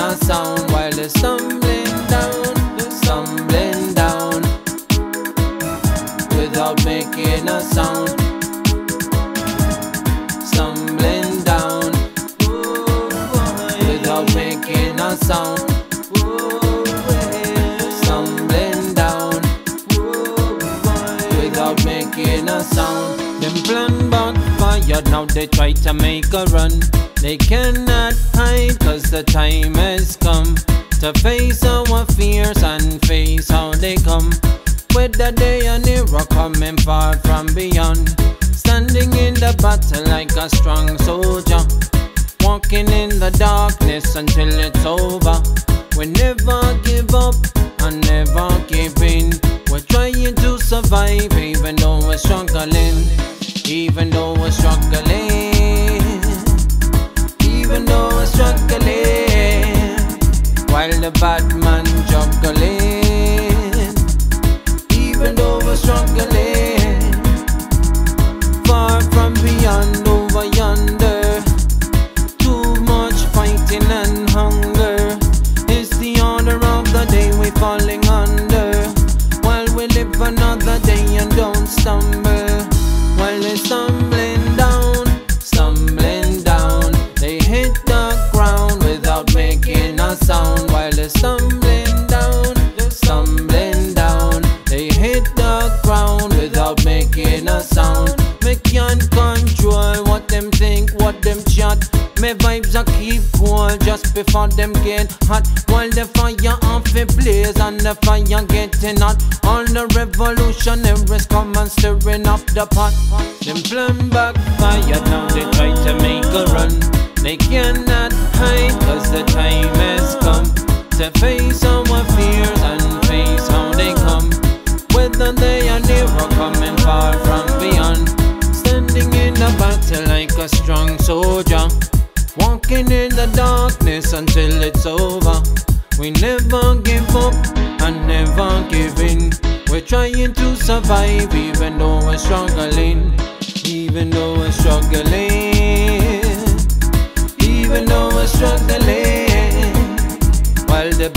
a sound while they're stumbling down, stumbling down without making a sound. Stumbling down without making a sound. Stumbling down without making a sound. Them plan backfire, now they try to make a run. They cannot hide, cause the time has come to face our fears and face how they come. Whether they are near or coming far from beyond. Standing in the battle like a strong soldier. Walking in the darkness until it's over. We never give up and never give in. We're trying to survive even though we're struggling. Even though we're struggling. Even though we're struggling. While the bad man juggling. Sound. While they stumbling down, stumbling down, they hit the ground without making a sound. Me can't control what them think, what them chat. Me vibes are keep cool just before them get hot. While the fire off it blaze and the fire getting hot. All the revolutionaries come and stirring up the pot. Them plan backfire now they try to soldier. Walking in the darkness until it's over. We never give up and never give in. We're trying to survive even though we're struggling. Even though we're struggling. Even though we're struggling. While the